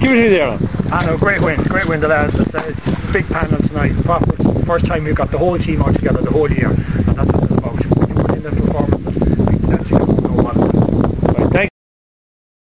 activity there? I know, great win, great win the lads. It's, a big panel tonight. First time we've got the whole team all together the whole year.